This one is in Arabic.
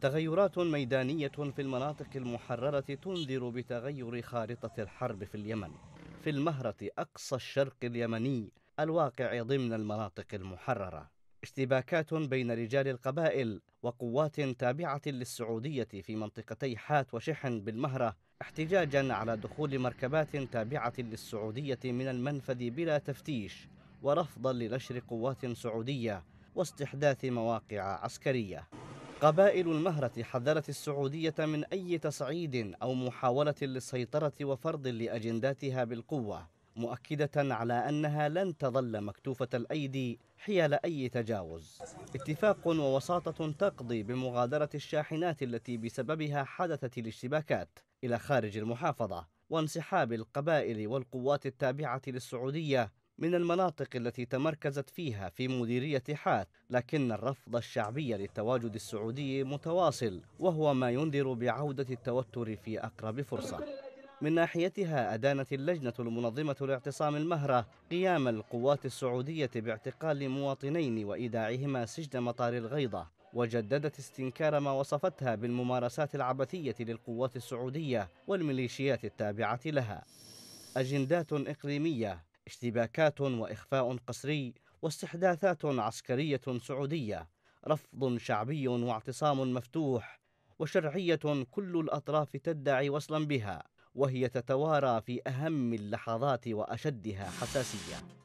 تغيرات ميدانية في المناطق المحررة تنذر بتغير خارطة الحرب في اليمن. في المهرة أقصى الشرق اليمني الواقع ضمن المناطق المحررة. اشتباكات بين رجال القبائل وقوات تابعة للسعودية في منطقتي حات وشحن بالمهرة احتجاجا على دخول مركبات تابعة للسعودية من المنفذ بلا تفتيش ورفضا لنشر قوات سعودية واستحداث مواقع عسكرية. قبائل المهرة حذرت السعودية من أي تصعيد أو محاولة للسيطرة وفرض لأجنداتها بالقوة مؤكدة على أنها لن تظل مكتوفة الأيدي حيال أي تجاوز. اتفاق ووساطة تقضي بمغادرة الشاحنات التي بسببها حدثت الاشتباكات إلى خارج المحافظة وانسحاب القبائل والقوات التابعة للسعودية من المناطق التي تمركزت فيها في مديرية حات لكن الرفض الشعبي للتواجد السعودي متواصل وهو ما ينذر بعودة التوتر في أقرب فرصة. من ناحيتها أدانت اللجنة المنظمة لاعتصام المهرة قيام القوات السعودية باعتقال مواطنين وإيداعهما سجن مطار الغيضة وجددت استنكار ما وصفتها بالممارسات العبثية للقوات السعودية والميليشيات التابعة لها. أجندات إقليمية اشتباكات وإخفاء قسري واستحداثات عسكرية سعودية رفض شعبي واعتصام مفتوح وشرعية كل الأطراف تدعي وصلا بها وهي تتوارى في أهم اللحظات وأشدها حساسية.